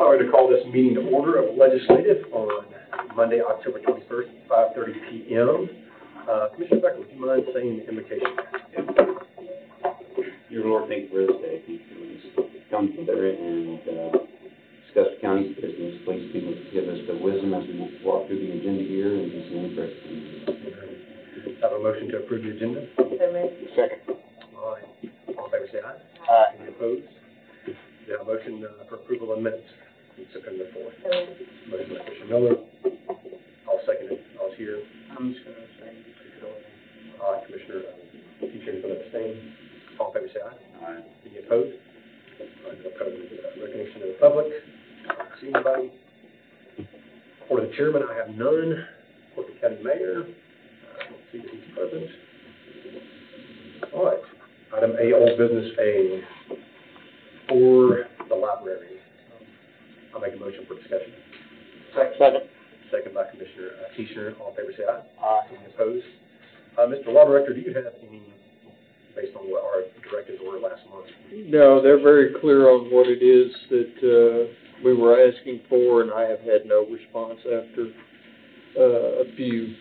All right, to call this meeting to order of legislative on Monday, October twenty-first, five thirty P M. Uh, Commissioner Becker, would you mind saying the invocation? Your Lord, thank you for this day. Thank you for this come together and, uh, discuss the county's business. Please be able to give us the wisdom as we walk through the agenda here and just name for Have a motion to approve the agenda? So moved. Second. All right, all in favor, say aye. Aye. Any opposed? Do you have a motion uh, for approval of minutes, September fourth? Motion by Commissioner Miller. I'll second it. All's here. I'm just gonna. All right, Commissioner, uh, Teacher, going to abstain. All in favor, say aye. Aye. Any opposed? All right, no uh, recognition of the public. See anybody? For the chairman, I have none. For the county mayor, I don't see that he's present. All right, item A, old business A, for the library. I'll make a motion for discussion. Second. Second by Commissioner uh, Teacher. All in favor, say aye. Aye. Any opposed? Uh, Mr. Law Director, do you have any, based on what our directives were last month? No, they're very clear on what it is that, uh, we were asking for, and I have had no response after, uh, a few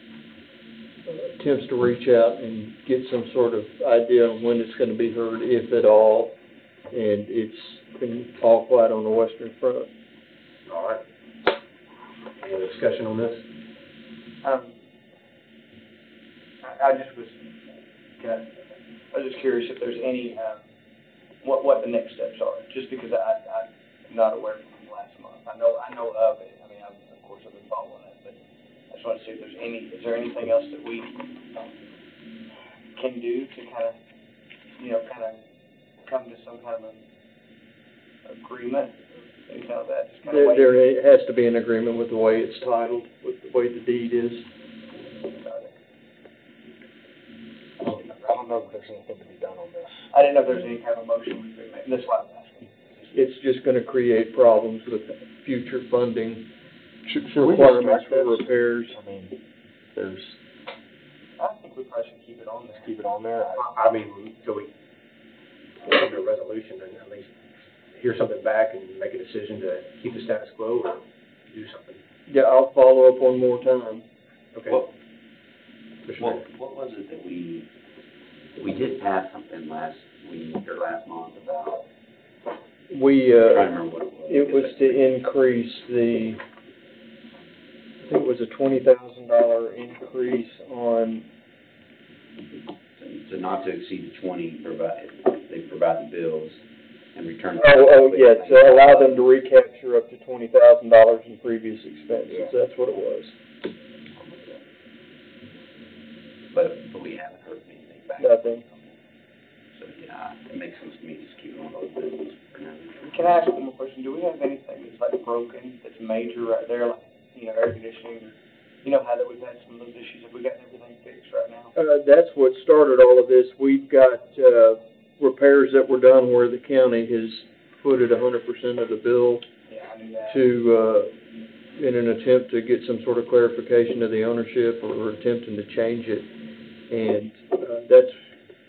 uh, attempts to reach out and get some sort of idea on when it's gonna be heard, if at all. And it's been all quiet on the western front. All right. Any other discussion on this? Um, I, I just was, can I, I was just curious if there's any, um, what, what the next steps are, just because I, I'm not aware from last month. I know, I know of it, I mean, I'm, of course, I've been following it, but I just wanna see if there's any, is there anything else that we can do to kind of, you know, kind of come to some kind of an agreement, anything like that, just kind of There, wait? there has to be an agreement with the way it's titled, with the way the deed is. I don't know if there's anything to be done on this. I didn't know if there's any kind of motion we could make, that's why I was asking. It's just gonna create problems with future funding Should, should we just requirements strike for this? repairs. I mean, there's, I think we probably should keep it on let's there. keep it on there. I- I, I mean, so we, form a resolution and at least hear something back and make a decision to keep the status quo or do something. Yeah, I'll follow up one more time. Okay. What, Commissioner what, what was it that we, we did pass something last week or last month about, We, I'm uh, remember what it was. it was to increase the, I think it was a twenty thousand dollar increase on, So not to exceed the twenty provide, they provide the bills and return. oh, oh, yeah, to allow them to recapture up to twenty thousand dollars in previous expenses, that's what it was. But, but we haven't heard anything back. Nothing. So, yeah, it makes sense to me just keep on those business for now. Can I ask one more question? Do we have anything that's like broken, that's major right there, like, you know, air conditioning? or You know how that we've had some of those issues, have we gotten everything fixed right now? Uh, that's what started all of this. We've got, uh, repairs that were done where the county has footed hundred percent of the bill Yeah, I knew that. to, uh, in an attempt to get some sort of clarification of the ownership or attempting to change it. And, uh, that's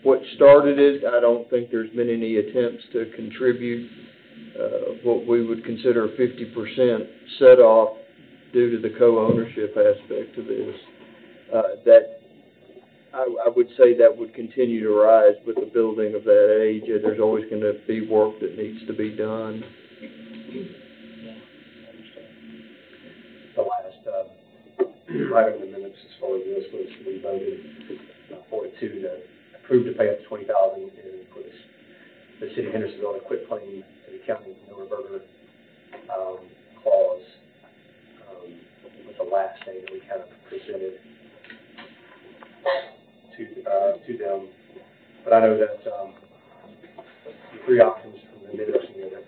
what started it. I don't think there's been any attempts to contribute, uh, what we would consider a fifty percent set off due to the co-ownership aspect of this. Uh, that, I, I would say that would continue to rise with the building of that age. There's always gonna be work that needs to be done. the last, uh, item in the minutes as far as this was, we voted uh, four to approve to pay up to twenty thousand and for the city of Hendersonville to quit claim to the county no reverter, um, clause, um, was the last thing that we kind of presented to, to them. But I know that, um, the three options from the you know, that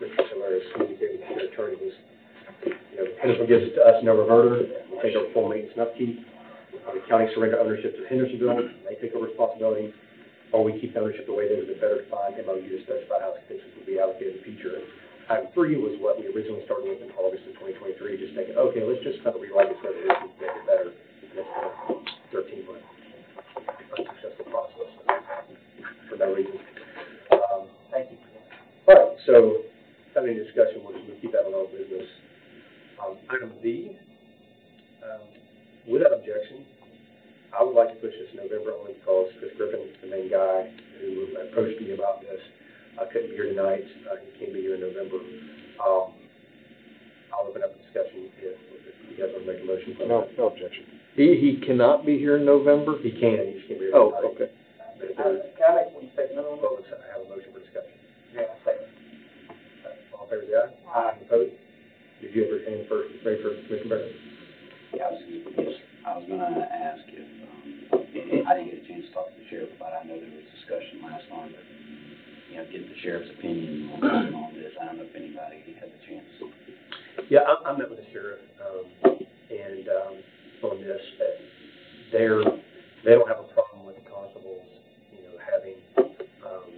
Mr. Solaris communicated with the attorney was you know, Henderson gives it to us, no reverter, we take over full maintenance and upkeep. Uh, the county surrender ownership to Hendersonville, they take over responsibility, or we keep the ownership the way it is, but better defined MOU to specify how expenses will be allocated in the future. Item three was what we originally started with in August of twenty twenty-three, just thinking, okay, let's just kind of rewrite this resolution, to make it better, and it's been a thirteen so having any discussion, we'll, we'll keep that on our business. Um, item B, um, without objection, I would like to push this November only because Chris Griffin, the main guy who approached me about this, uh, couldn't be here tonight, uh, he can't be here in November. Um, I'll open up the discussion if, if you guys want to make a motion. for No, that. no objection. He, he cannot be here in November? He can, he just can't be here Oh, tonight. okay. But if there's, Can I make one statement on well, let's have a motion for discussion. Yeah, statement. All in favor, say aye. Aye. Opposed? Did you ever, any first, ready for Commissioner Bennett? Yeah, I was, yes, I was gonna ask if, um, I didn't get a chance to talk to the sheriff about it, I know there was discussion last time, but, you know, get the sheriff's opinion on, on this, I don't know if anybody had the chance. Yeah, I, I met with the sheriff, um, and, um, on this, that they're, they don't have a problem with the constables, you know, having, um,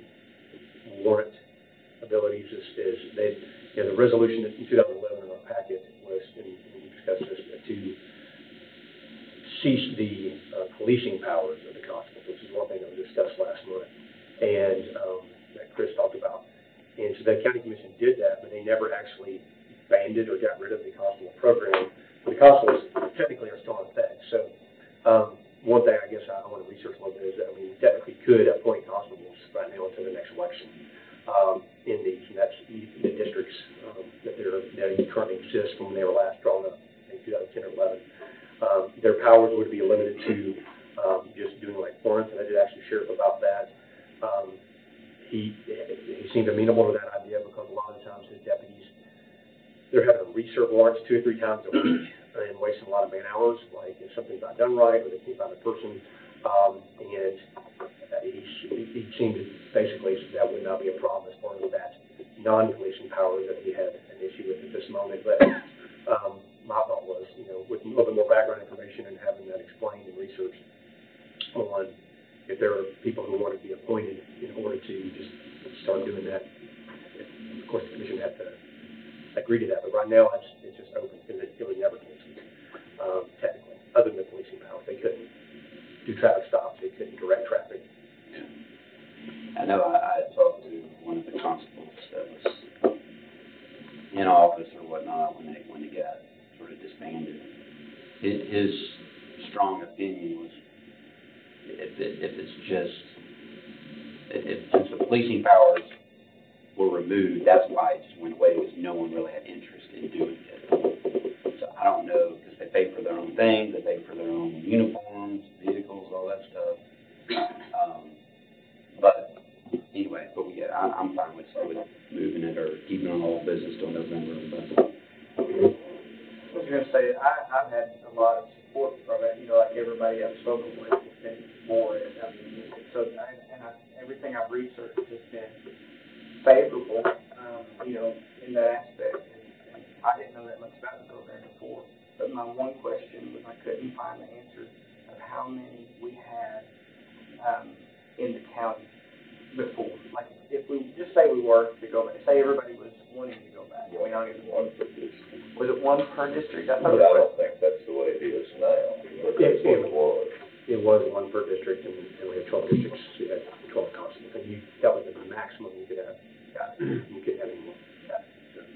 warrant is, you know, the resolution in two thousand eleven in our packet was, and we discussed this, to cease the, uh, policing powers of the constables, which is one thing that we discussed last month, and, um, that Chris talked about. And so the county commission did that, but they never actually banned it or got rid of the constable program. The constables technically are still in effect, so, um, one thing I guess I want to research a little bit is that, we technically could appoint constables right now until the next election, um, in and that's the the districts, um, that they're, that currently exist when they were last drawn up in two thousand ten or eleven. Um, their powers would be limited to, um, just doing like warrants, and I did the sheriff about that. Um, he, he seemed amenable to that idea because a lot of the times his deputies, they're having to reserve warrants two or three times a week and wasting a lot of man hours, like if something's not done right or they can't find a person. Um, and uh, he, seemed to basically, that would not be a problem as far as that non-policing power that he had an issue with at this moment. But, um, my thought was, you know, with a little bit more background information and having that explained and researched on if there are people who want to be appointed in order to just start doing that. Of course, the commission had to agree to that, but right now, it's, it's just open, because it, it was never canceled, um, technically, other than the policing powers. They couldn't do traffic stops, they couldn't direct traffic. I know I, I talked to one of the constables that was in office or whatnot when they, when they got sort of disbanded. His, his strong opinion was if it, if it's just, if, if, the policing powers were removed, that's why it just went away, because no one really had interest in doing it. So I don't know, because they pay for their own things, they pay for their own something really bad. Per district? I thought But I don't think that's the way it is now. But Yeah, that's what it was. It was one per district, and, and we had twelve districts, so you had twelve constables, and you, that was the maximum you could have. You couldn't have any more.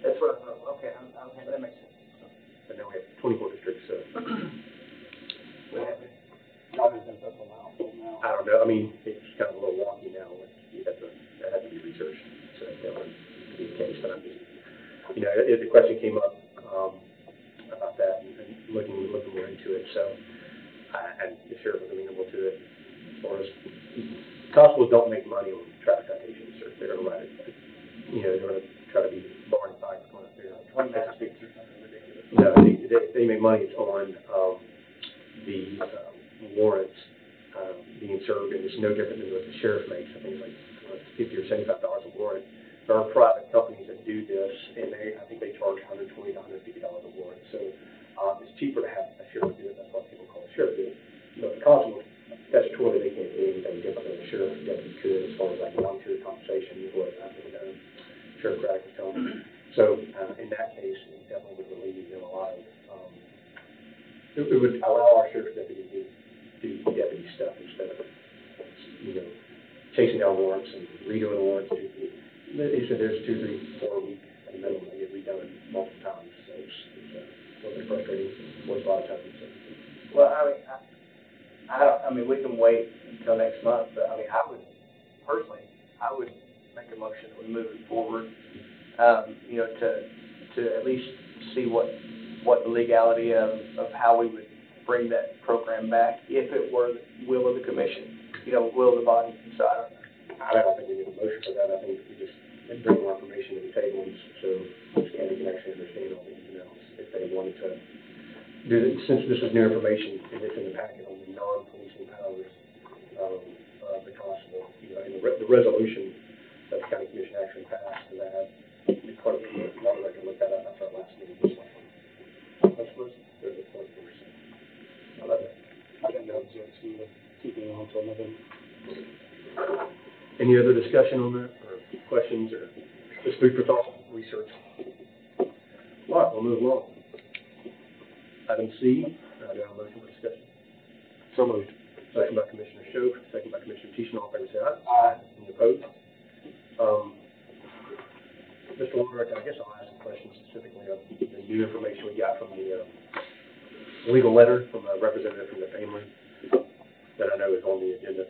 That's what I thought, okay, I'm, I'm, that makes sense. So, But now we have twenty-four districts, so, we have it. I don't think that's allowed now. I don't know, I mean, it's kind of a little wonky now, like, you have to, that had to be researched, so that would be the case, but I'm just, you know, if the question came up, um, about that, and and looking, looking more into it, so, I, and the sheriff was amenable to it, as far as, constables don't make money on traffic citations, or they're gonna write it, you know, they're gonna try to be barring five, they're gonna. Twenty nine six or something ridiculous. No, they, they make money on, um, the, um, warrants, um, being served, and it's no different than what the sheriff makes, I think it's like, uh, fifty or seventy-five dollars a warrant. There are private companies that do this, and they, I think they charge hundred twenty to hundred fifty dollars a warrant, so, um, it's cheaper to have a sheriff do it, that's why people call it sheriff do it. But the constable, statutorily, they can't do anything different than a sheriff deputy could, as far as like volunteer compensation, is what I think, um, Sheriff Craddock was telling me. So, uh, in that case, it definitely would relieve them a lot of, it, it would allow our sheriff's deputy to do deputy stuff instead of, you know, chasing down warrants and redoing warrants. He said there's two, three, four a week in the middle, and they get redone multiple times, so it's, it's, uh, a little bit frustrating, was a lot of times. Well, I mean, I, I don't, I mean, we can wait until next month, but I mean, I would, personally, I would make a motion that we move it forward, um, you know, to, to at least see what what the legality of, of how we would bring that program back, if it were the will of the commission, you know, will of the body, so I don't. I think we need a motion for that, I think we just bring more information to the table, so Sandy can actually understand all the and if they wanted to. Do, it- since this is new information, and it's in the packet on the non-policing powers, um, of the constable, you know, and the re- the resolution that the county commission actually passed, and that, the clerk, the moderator can look that up, that's our last meeting, this one. That's supposed, point for. I love it. I didn't know it was yet, so you keep me on. Any other discussion on that, or questions, or just food for thought, research? All right, we'll move along. Item C, uh, do I have a motion for discussion? So moved. Second by Commissioner Schoaf, second by Commissioner Teason, all in favor say aye. Aye. Any opposed? Um, Mr. Wondrich, I guess I'll ask question specifically of the new information we got from the, uh, legal letter from a representative from the family that I know is on the agenda.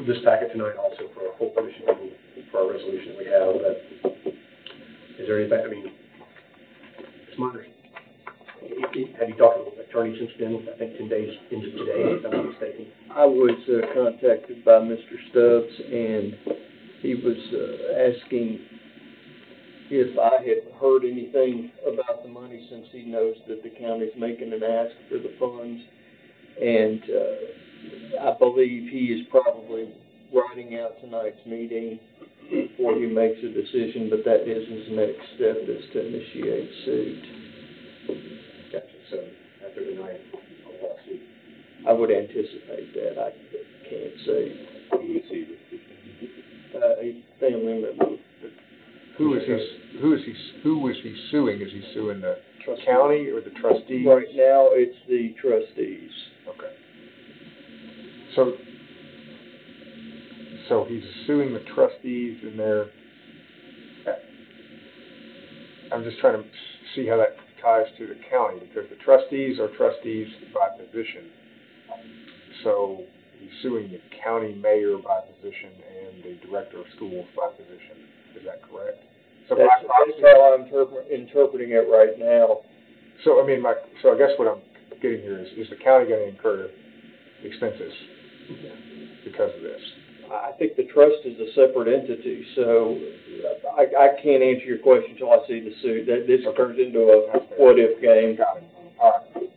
For This packet tonight also for a full meeting, for our resolution that we have, but is there anything, I mean, it's my have you talked to the attorney since then? I think ten days into today, if I'm not mistaken. I was uh, contacted by Mr. Stubbs, and he was uh, asking if I had heard anything about the money, since he knows that the county's making an ask for the funds. And uh, I believe he is probably writing out tonight's meeting before he makes a decision, but that is his next step, is to initiate suit. Gotcha, so after tonight, I'll lawsuit. I would anticipate that, I can't say. Who is he with? Uh, a family member. Who is he, who is he, who is he suing? Is he suing the county or the trustees? Right now, it's the trustees. Okay. So, so he's suing the trustees and they're, I'm just trying to see how that ties to the county, because the trustees are trustees by position. So he's suing the county mayor by position and the director of schools by position. Is that correct? So That's, I- that's how I'm interpre- interpreting it right now. So, I mean, my, so I guess what I'm getting here is, is the county gonna incur expenses because of this? I think the trust is a separate entity, so I, I can't answer your question until I see the suit. That, this turns into a what-if game. Got it. All right.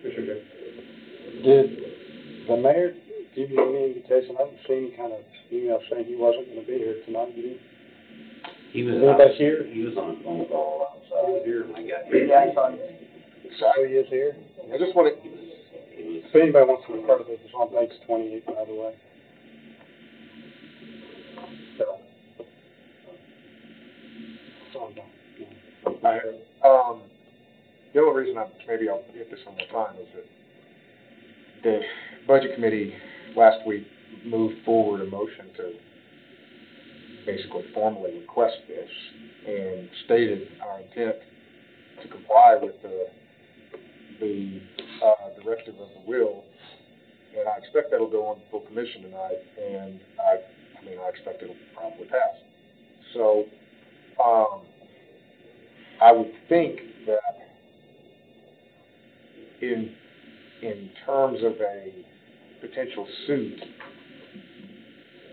Commissioner Jay? Did the mayor give you any indication, I haven't seen any kind of email saying he wasn't gonna be here tonight, did he? He was, Anybody here? he was on a phone call outside. He was here. I got here. Yeah, I saw it. So he is here? I just wanna, He was, he was, If anybody wants to be part of this, it's on page twenty-eight, by the way. So, It's on down. I, um, the only reason I, maybe I'll hit this one more time is that the budget committee last week moved forward a motion to basically formally request this and stated our intent to comply with the, the, uh, directive of the will. And I expect that'll go on full commission tonight, and I, I mean, I expect it'll probably pass. So, um, I would think that in, in terms of a potential suit,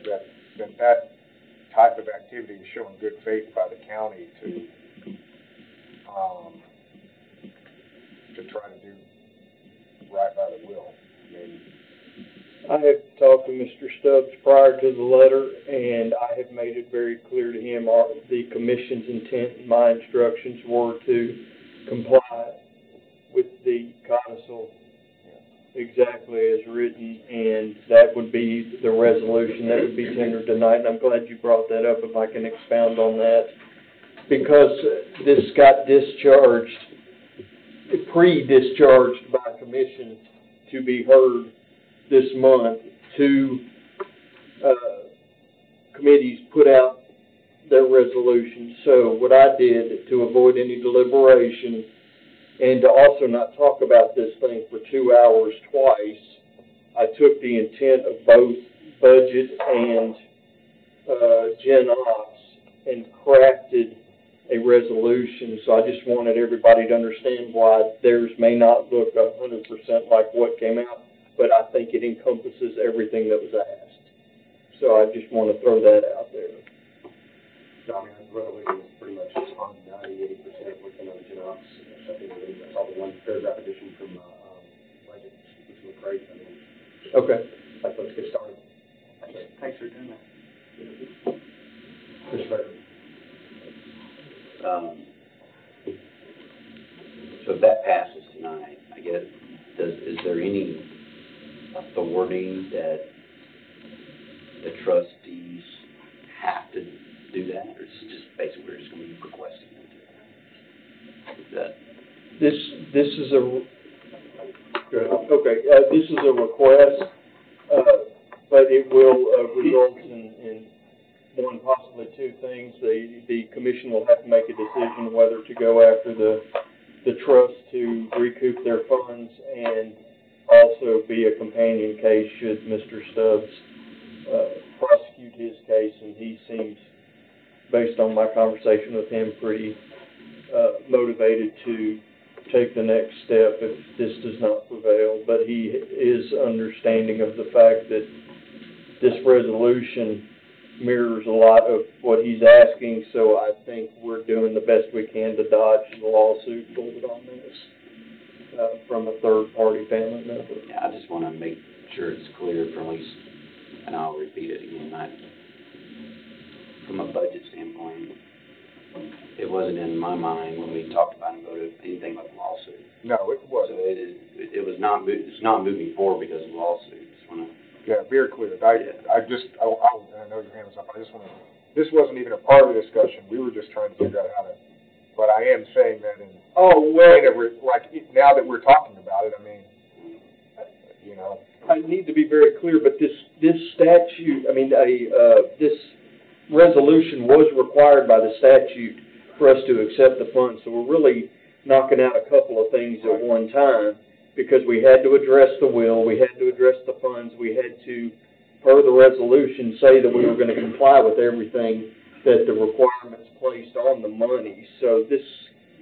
that, that that type of activity is showing good faith by the county to, um, to try to do right by the will. I have talked to Mr. Stubbs prior to the letter, and I have made it very clear to him, our, the commission's intent and my instructions were to comply with the codicil exactly as written, and that would be the resolution that would be tendered tonight, and I'm glad you brought that up, if I can expound on that. Because this got discharged, pre-discharged by commission to be heard this month, two, uh, committees put out their resolution. So what I did, to avoid any deliberation, and to also not talk about this thing for two hours twice, I took the intent of both budget and, uh, Gen Ops and crafted a resolution, so I just wanted everybody to understand why theirs may not look hundred percent like what came out, but I think it encompasses everything that was asked. So I just wanna throw that out there. So, I mean, resolution is pretty much on ninety-eight percent within the gen ops, something that is, I saw the one paragraph addition from, uh, um, budget, which was great, I mean, Okay. like, let's get started. Thanks for doing that. Chris Fair. Um, so if that passes tonight, I guess, does, is there any authority that the trustees have to do that, or is it just basically we're just gonna be requesting them to? Is that, This, this is a, okay, uh, this is a request, uh, but it will, uh, result in, in one, possibly two things. The, the commission will have to make a decision whether to go after the, the trust to recoup their funds and also be a companion case should Mr. Stubbs, uh, prosecute his case, and he seems, based on my conversation with him, pretty, uh, motivated to take the next step if this does not prevail, but he is understanding of the fact that this resolution mirrors a lot of what he's asking, so I think we're doing the best we can to dodge the lawsuit voted on this, uh, from a third-party family member. yeah, I just wanna make sure it's clear from at least, and I'll repeat it again, I, from a budget standpoint, it wasn't in my mind when we talked about and voted anything about the lawsuit. No, it So wasn't. it is, it it was not, mo- it's not moving forward because of the lawsuit, just wanna, Yeah, very clear. I, Yeah. I just, I, I, I know your hand was up, I just wanna, this wasn't even a part of the discussion, we were just trying to figure out how to, but I am saying that in, Oh, way that we're, like, now that we're talking about it, I mean, you know, I need to be very clear, but this, this statute, I mean, a, uh, this resolution was required by the statute for us to accept the funds, so we're really knocking out a couple of things at one time, because we had to address the will, we had to address the funds, we had to, per the resolution, say that we were gonna comply with everything that the requirements placed on the money. So this,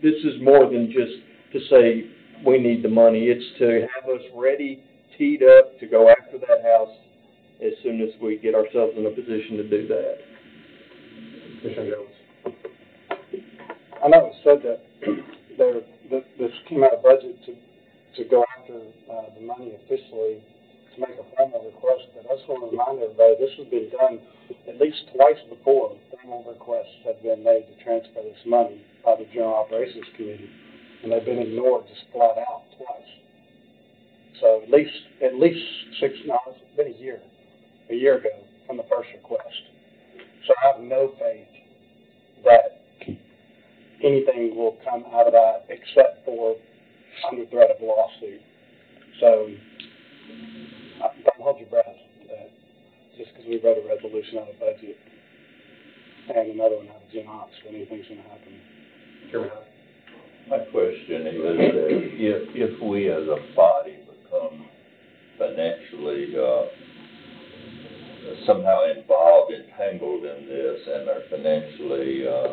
this is more than just to say, we need the money, it's to have us ready teed up to go after that house as soon as we get ourselves in a position to do that. I know it said that there, that this came out of budget to, to go after, uh, the money officially, to make a formal request, but I just want to remind everybody, this has been done at least twice before. Formal requests have been made to transfer this money by the General Operations Committee, and they've been ignored just flat out twice. So at least, at least six, no, it's been a year, a year ago from the first request. So I have no faith that anything will come out of that except for under threat of lawsuit. So, uh, don't hold your breath, uh, just because we wrote a resolution on a budget and another one out of Gen Ops, that anything's gonna happen. Chairman Hunt. My question is that if, if we as a body become financially, uh, somehow involved, entangled in this and are financially, uh,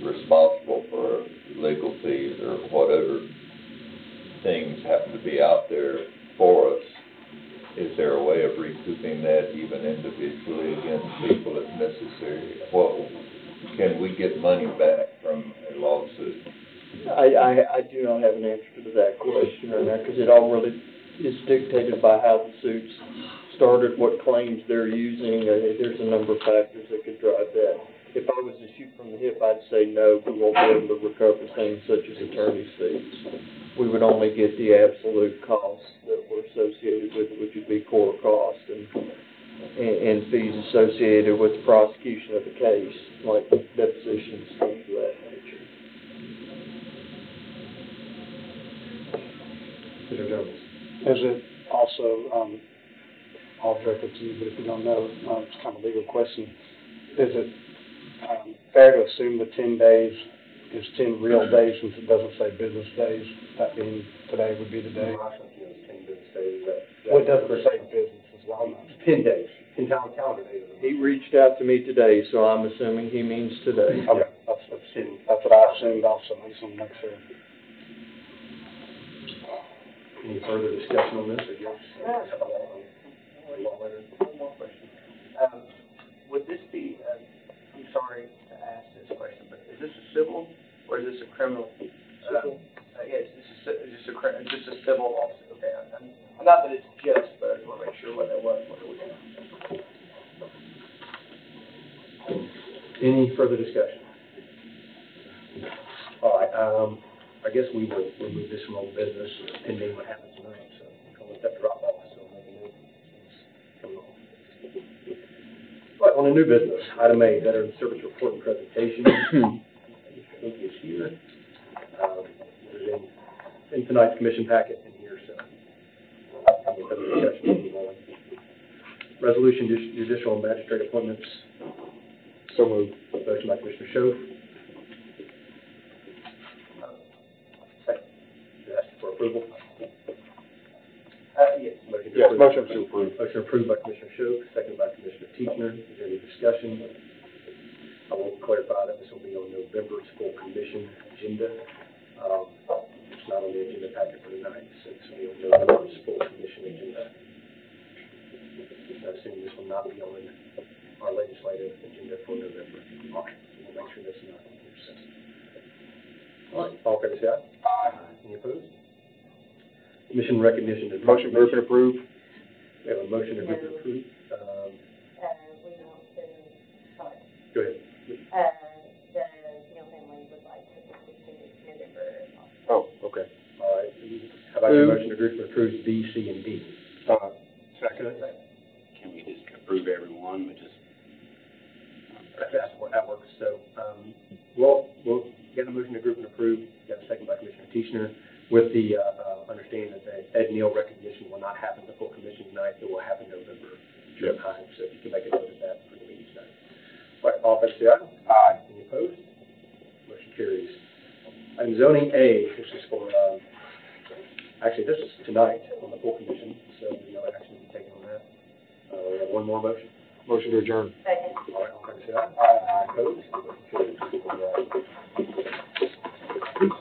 responsible for legal fees or whatever things happen to be out there for us, is there a way of recouping that even individually against people if necessary? What, can we get money back from a lawsuit? I, I, I do not have an answer to that question right now, because it all really is dictated by how the suits started, what claims they're using, uh, there's a number of factors that could drive that. If I was to shoot from the hip, I'd say no, we won't be able to recover things such as attorney's fees. We would only get the absolute costs that were associated with it, which would be core costs and, and, and fees associated with the prosecution of the case, like depositions, things of that nature. Commissioner Jones. Is it also, um, I'll direct it to you, but if you don't know, um, it's kind of a legal question. Is it, um, fair to assume the ten days is ten real days since it doesn't say business days? That being, today would be the day? I think it was ten business days, that, that. Would it does for safe business as well. Ten days, ten cal- calendar days. He reached out to me today, so I'm assuming he means today. Okay, that's, that's, that's what I assumed also, I just want to make sure. Any further discussion on this, or just? One more question. Um, would this be, uh, I'm sorry to ask this question, but is this a civil or is this a criminal? Civil. Uh, yeah, is this a, ci- is this a, cri- is this a civil lawsuit? Okay, I- I'm, I'm not that it's just, but I just wanna make sure what that was, what it was. Any further discussion? All right, um, I guess we will remove this from old business pending what happens tonight, so I'll let that drop off, on a new business, item A, veteran service report and presentation. I think it's here. Um, it is in, in tonight's commission packet in here, so. Any further discussion, we'll move. Resolution judi- judicial and magistrate appointments, So moved. Motion by Commissioner Schoaf. Second. Ask for approval. Uh, yes. Motion to Yes, approve. motion to approve. Motion approved by Commissioner Schoaf, second by Commissioner Teachner. Is there any discussion? I will clarify that this will be on November's full commission agenda. Um, it's not on the agenda packet for tonight, so it's on November's full commission agenda. I assume this will not be on our legislative agenda for November. All right, we'll make sure that's not on here, so. All right, all fair say aye. Aye. Any opposed? Commission recognition of. Motion group and approve. We have a motion to group and approve. Um, go ahead. uh, the Neil family would like to continue November. Oh, okay. All right, how about your Move. motion to group and approve B, C, and D? Uh, second. Can we just approve everyone, but just? That- That's what, that works, so, um, we'll, we'll get a motion to group and approve, got a second by Commissioner Teachner, with the, uh, uh, understanding that the Ed Neal recognition will not happen at the full commission tonight, it will happen November time, so if you can make a note of that for the meeting tonight. All right, all fair say aye. Aye. Any opposed? Motion carries. Item zoning A, this is for, um, actually, this is tonight on the full commission, so no action to be taken on that. Uh, we have one more motion. Motion to adjourn. Second. All right, all fair say aye. Aye. Opposed? Motion carries.